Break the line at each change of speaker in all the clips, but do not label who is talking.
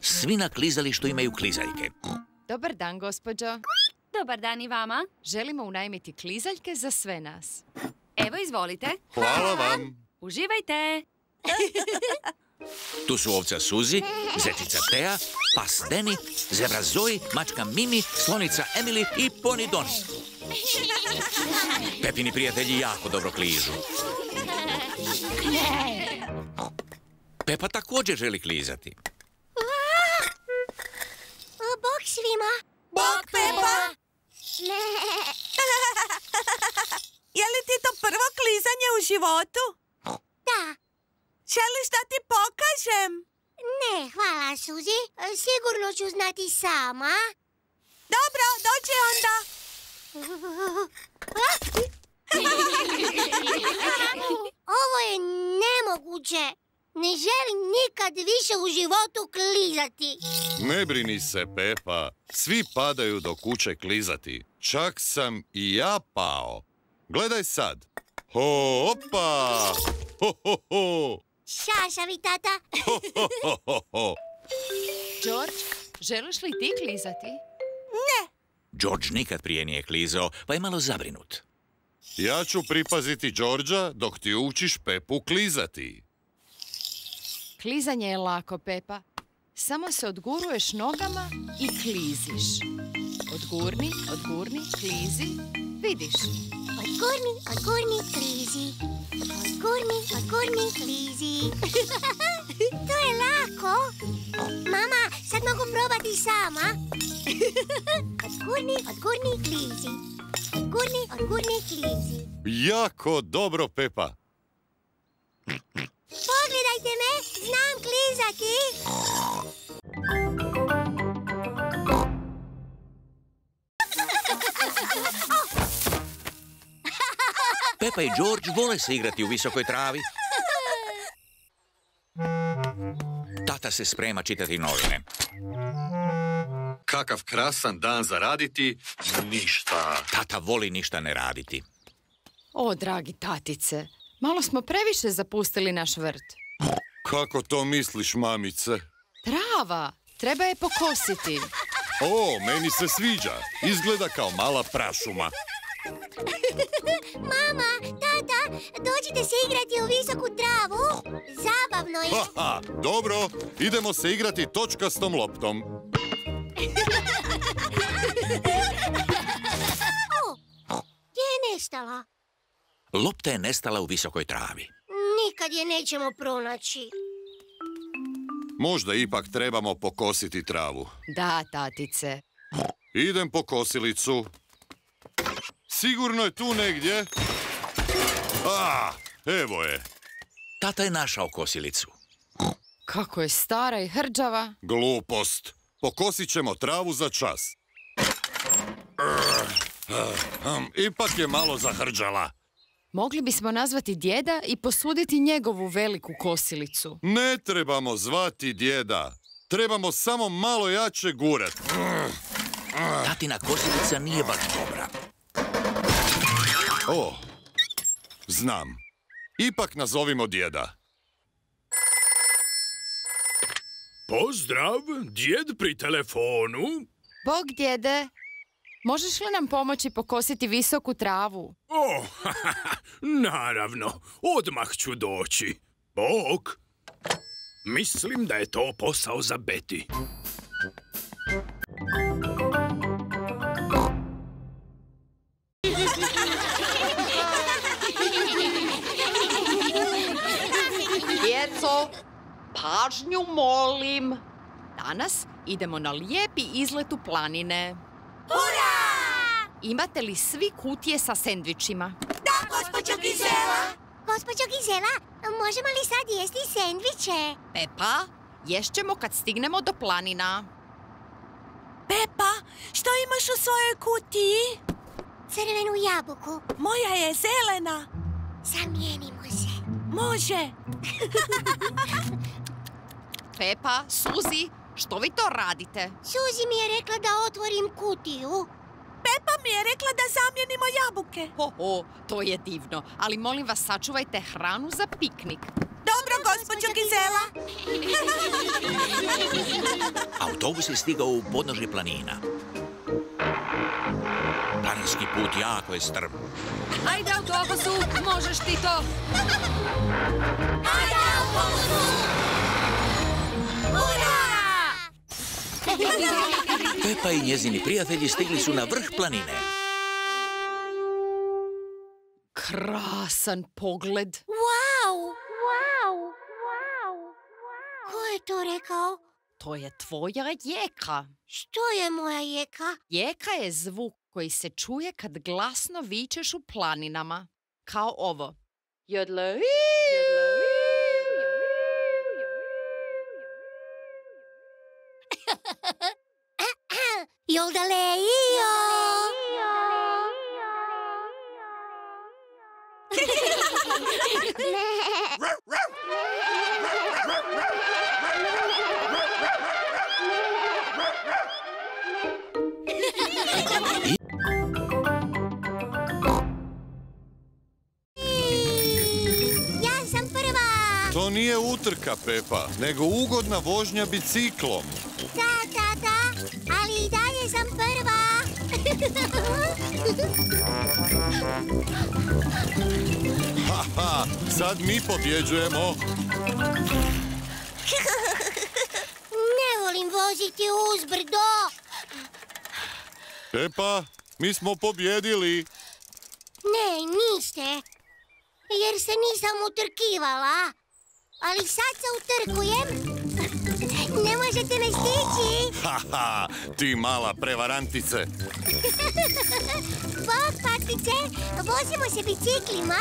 Svi na klizalištu imaju klizaljke.
Dobar dan, gospođo.
Dobar dan i vama.
Želimo unajmiti klizaljke za sve nas.
Evo, izvolite.
Hvala vam.
Uživajte.
Tu su ovca Suzi, zečica Tea, pas Deni, zebra Zoe, mačka Mimi, slonica Emily i poni Doni. Pepini prijatelji jako dobro kližu. Pepa također želi klizati.
Svima.
Bok, Pepa! Je li ti to prvo klizanje u životu?
Da.
Želiš da ti pokažem?
Ne, hvala, Suzi. Sigurno ću znati sama.
Dobro, dođi onda.
Ovo je nemoguće. Ne želim nikad više u životu klizati.
Ne brini se, Pepa. Svi padaju do kuće klizati. Čak sam i ja pao. Gledaj sad. Opa! Ho, ho, ho!
Šašavi, tata.
Ho, ho, ho, ho, ho!
George, želiš li ti klizati?
George nikad prije nije klizao, pa je malo zabrinut.
Ja ću pripaziti Đorđa dok ti učiš Pepu klizati.
Klizanje je lako, Pepa. Samo se odguruješ nogama i kliziš. Odgurni, odgurni, klizi. Vidiš.
Odgurni, odgurni, klizi. Odgurni, odgurni, klizi. to je lako. Mama, sad mogu probati sama. odgurni, odgurni, klizi. Odgurni, odgurni, klizi.
Jako dobro, Pepa.
Znam klizati.
Pepa i George vole se igrati u visokoj travi. Tata se sprema čitati novine.
Kakav krasan dan za raditi, ništa.
Tata voli ništa ne raditi.
O, dragi tatice, malo smo previše zapustili naš vrt.
Kako to misliš, mamice?
Trava, treba je pokositi.
O, meni se sviđa. Izgleda kao mala prašuma.
Mama, tata, dođite se igrati u visoku travu. Zabavno je.
Haha, dobro, idemo se igrati točkastom loptom.
Gdje je nestala?
Lopta je nestala u visokoj travi.
Nikad je nećemo pronaći.
Možda ipak trebamo pokositi travu.
Da, tatice.
Idem po kosilicu. Sigurno je tu negdje. A, evo je.
Tata je našao kosilicu.
Kako je stara i hrđava.
Glupost. Pokosit ćemo travu za čas. Ipak je malo zahrđala.
Mogli bismo nazvati djeda i posuditi njegovu veliku kosilicu.
Ne trebamo zvati djeda. Trebamo samo malo jače gurat.
Tatina kosilica nije baš dobra.
O, znam. Ipak nazovimo djeda.
Pozdrav, djed pri telefonu.
Bog, djede, možeš li nam pomoći pokositi visoku travu?
O, naravno, odmah ću doći. Bog, mislim da je to posao za Beti.
Djeco, pažnju molim. Danas idemo na lijepi izlet u planine.
Hurra!
Imate li svi kutije sa sendvičima?
Da, gospođo Gizela!
Gospođo Gizela, možemo li sad jesti sendviče?
Pepa, ješćemo kad stignemo do planina.
Pepa, što imaš u svojoj kutiji?
Crvenu jabuku.
Moja je zelena.
Zamijenimo se.
Može.
Pepa, Suzi, što vi to radite?
Suzi mi je rekla da otvorim kutiju.
Pepa mi je rekla da zamijenimo jabuke.
Ho, ho, to je divno. Ali molim vas, sačuvajte hranu za piknik.
Dobro, gospođo Gizela.
Autobus je stigao u podnožje planina. Planinski put jako je strm.
Ajde, autobusu, možeš ti to.
Pepa i njezini prijatelji stigli su na vrh planine.
Krasan pogled.
Wow! Wow! Wow! Ko je to rekao?
To je tvoja jeka.
Što je moja jeka?
Jeka je zvuk koji se čuje kad glasno vičeš u planinama. Kao ovo. Jodle.
Jodaleio! Ja sam prva!
To nije utrka, Pepa, nego ugodna vožnja biciklom.
Da, da, da, ali i dalje sam prva!
Haha, sad mi pobjeđujemo.
Ne volim voziti uzbrdo!
Pepa, mi smo pobjedili.
Ne, niste. Jer se nisam utrkivala. Ali sad se utrkujem. Ne možete me stići.
Haha, ti mala prevarantice.
Bog, patice, vozimo se biciklima.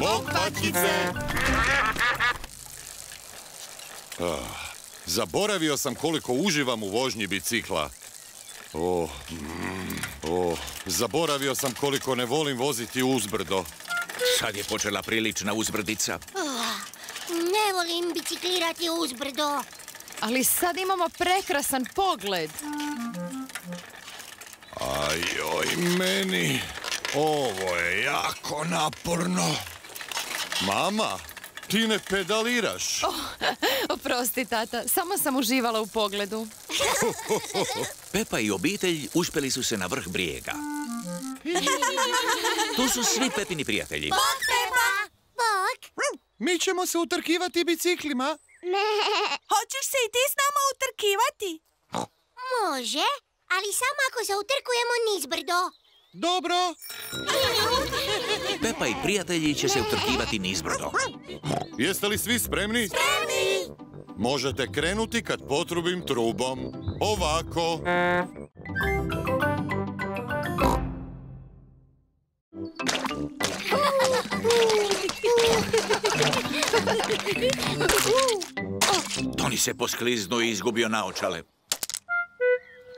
Bog patkice! Ah, zaboravio sam koliko uživam u vožnji bicikla. Oh, mm, oh, zaboravio sam koliko ne volim voziti uzbrdo.
Sad je počela prilična uzbrdica.
Ne volim biciklirati uzbrdo.
Ali sad imamo prekrasan pogled.
Ajoj, meni ovo je jako naporno. Mama, ti ne pedaliraš.
Oprosti, tata, samo sam uživala u pogledu.
Pepa i obitelj uspjeli su se na vrh brijega. Tu su svi Pepini prijatelji.
Bog,
Mi ćemo se utrkivati biciklima.
Hoćeš se i ti s nama utrkivati?
može, ali samo ako se utrkujemo nizbrdo.
Dobro.
Pepa i prijatelji će se utrkivati nizbrdo.
Jeste li svi spremni? Spremni! Možete krenuti kad potrubim trubom. Ovako.
Toni se poskliznuo i izgubio naočale.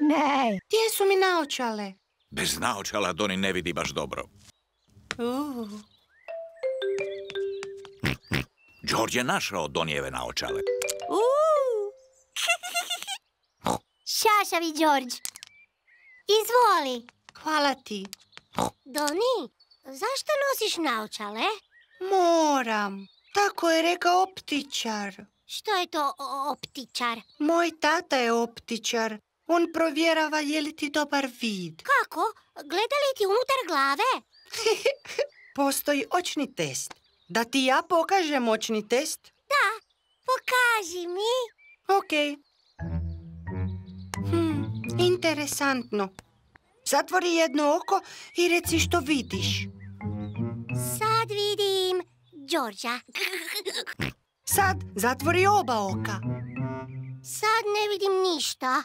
Ne, gdje su mi naočale?
Bez naočala Doni ne vidi baš dobro. George je našao Donijeve naočale.
Šašavi, Đorđ. Izvoli.
Hvala ti.
Doni, zašto nosiš naočale?
Moram. Tako je rekao optičar.
Što je to optičar?
Moj tata je optičar. On provjerava je li ti dobar vid.
Kako? Gleda li ti unutar glave?
Postoji očni test. Da ti ja pokažem očni test?
Da, pokaži mi.
Ok. Hm, interesantno. Zatvori jedno oko i reci što vidiš.
Sad vidim Đorđa.
Sad zatvori oba oka.
Sad ne vidim ništa.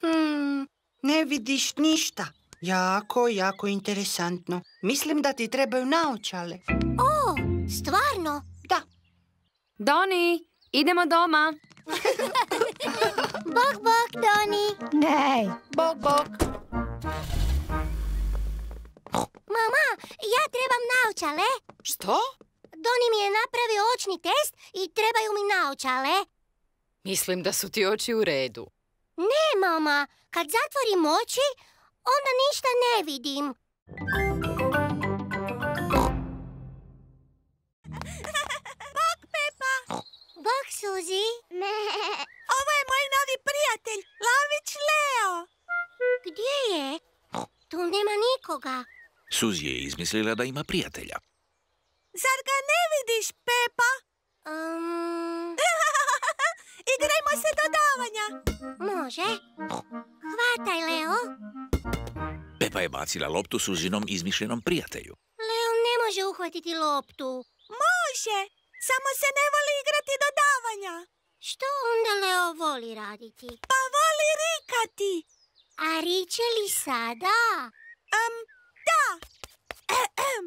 Hmm, ne vidiš ništa. Jako, jako interesantno. Mislim da ti trebaju naočale.
O, stvarno?
Da,
Doni, idemo doma.
Bok, bok, Doni.
ne. Bog, bog.
Mama, ja trebam naočale.
Što?
Doni mi je napravio očni test i trebaju mi naočale.
Mislim da su ti oči u redu.
Ne, mama. Kad zatvorim oči, onda ništa ne vidim.
Bok, Pepa!
Bok, Suzi.
Ovo je moj novi prijatelj, Lavić Leo.
Gdje je? Tu nema nikoga.
Suzi je izmislila da ima prijatelja.
Može. Hvataj, Leo.
Pepa je bacila loptu Suzinom izmišljenom prijatelju.
Leo ne može uhvatiti loptu.
Može, samo se ne voli igrati dodavanja.
Što onda Leo voli raditi?
Pa voli rikati.
A riče li sada?
Em, da. Ehem.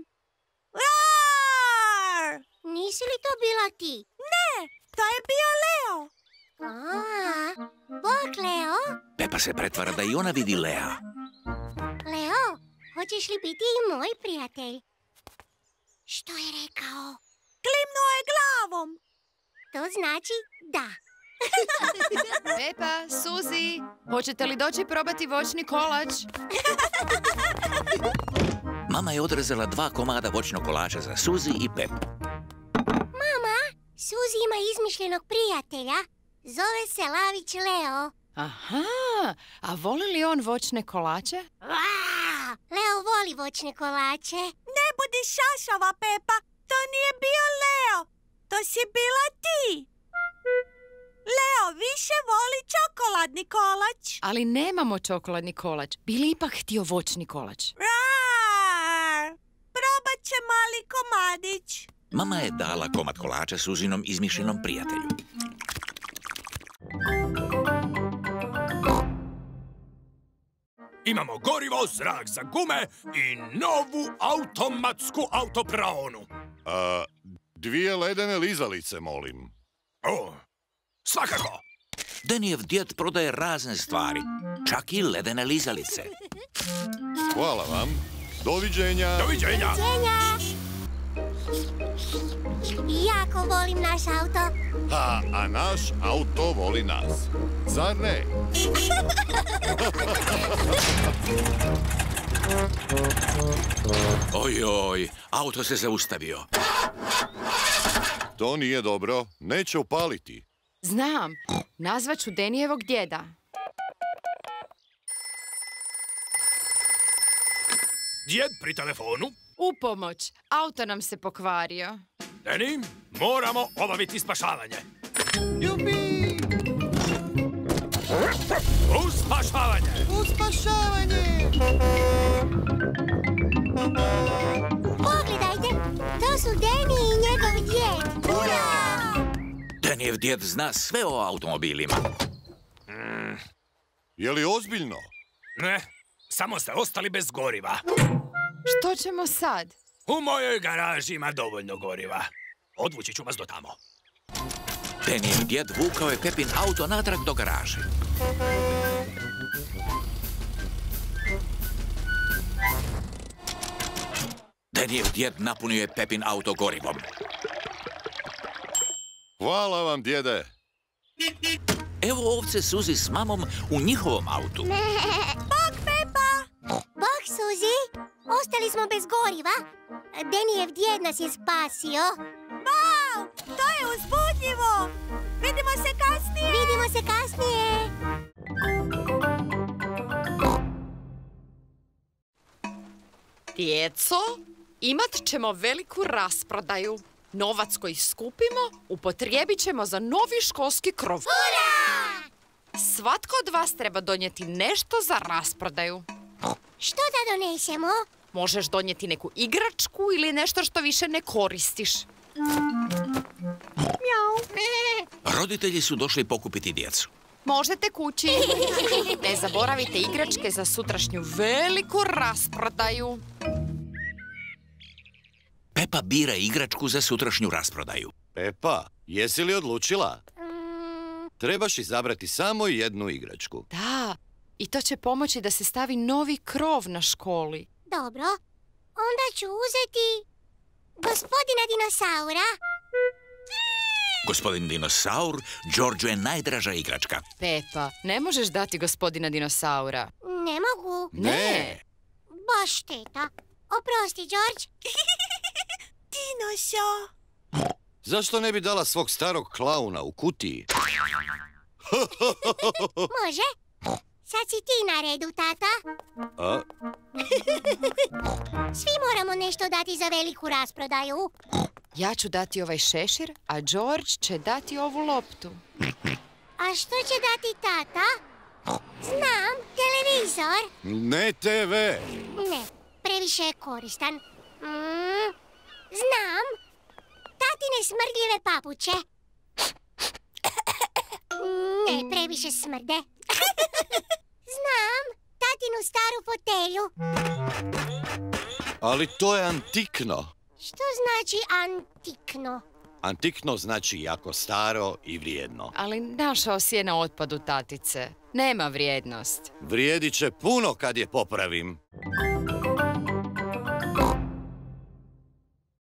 Roar!
Nisi li to bila ti?
Ne, to je bio Leo.
A, bok, Leo.
Pepa se pretvara da i ona vidi Lea.
Leo, hoćeš li biti i moj prijatelj? Što je rekao?
Klimnuo je glavom.
To znači da.
Pepa, Suzi, hoćete li doći probati voćni kolač?
Mama je odrezala dva komada voćnog kolača za Suzi i Pepu.
Mama, Suzi ima izmišljenog prijatelja. Zove se Lavić Leo.
Aha, a voli li on voćne kolače?
Leo voli voćne kolače.
Ne budi šašava, Pepa. To nije bio Leo. To si bila ti. Leo više voli čokoladni kolač.
Ali nemamo čokoladni kolač. Bili ipak htio voćni kolač?
Rar! Probat će mali komadić.
Mama je dala komad kolača Suzinom izmišljenom prijatelju.
Imamo gorivo, zrak za gume i novu automatsku autopraonu.
A, dvije ledene lizalice, molim.
O, svakako.
Denijev djed prodaje razne stvari, čak i ledene lizalice.
Hvala vam. Doviđenja.
Doviđenja.
Cijenja! Jako volim naš auto.
Ha, a naš auto voli nas. Zar ne?
Ojoj, auto se zaustavio.
To nije dobro. Neće upaliti.
Znam, nazvat ću Denijevog djeda.
Djed pri telefonu.
U pomoć, auto nam se pokvario.
Deni, moramo obaviti spašavanje.
Jubi!
U spašavanje.
U spašavanje!
Pogledajte, to su Deni i njegov djed.
Denijev djed zna sve o automobilima.
Je li ozbiljno?
Ne, samo ste ostali bez goriva.
Što ćemo sad?
U mojoj garaži ima dovoljno goriva. Odvući ću vas do tamo.
Denijev djed vukao je Pepin auto natrag do garaže. Denijev djed napunio je Pepin auto gorivom.
Hvala vam, djede.
Evo ovce Suzi s mamom u njihovom autu.
Bok, Pepa! Bok, Suzi! Ostali smo bez goriva. Denijev djed nas je spasio.
Wow, to je uzbudljivo. Vidimo se kasnije.
Vidimo se kasnije.
Djeco, imat ćemo veliku rasprodaju. Novac koji skupimo upotrijebit ćemo za novi školski krov. Svatko od vas treba donijeti nešto za rasprodaju.
Što da donesemo?
Možeš donijeti neku igračku ili nešto što više ne koristiš.
Roditelji su došli pokupiti djecu.
Možete kući. Ne zaboravite igračke za sutrašnju veliku rasprodaju.
Pepa bira igračku za sutrašnju rasprodaju.
Pepa, jesi li odlučila? Trebaš izabrati samo jednu igračku.
Da, i to će pomoći da se stavi novi krov na školi.
Dobro. Onda ću uzeti gospodina dinosaura.
Gospodin dinosaur, Đorđu je najdraža igračka.
Pepa, ne možeš dati gospodina dinosaura.
Ne mogu.
Ne.
Baš šteta. Oprosti, George.
Dinoso.
Zašto ne bi dala svog starog klauna u kutiji?
Može? Sad si ti na redu, tata.
A?
Svi moramo nešto dati za veliku rasprodaju.
Ja ću dati ovaj šešir, a George će dati ovu loptu.
A što će dati tata? Znam, televizor.
Ne TV!
Ne, previše je koristan. Mm, znam, tatine smrdljive papuče. Ne, previše smrde. Znam, tatinu staru fotelju.
Ali to je antikno.
Što znači antikno?
Antikno znači jako staro i vrijedno.
Ali našao si je na otpadu tatice. Nema vrijednost.
Vrijedit će puno kad je popravim.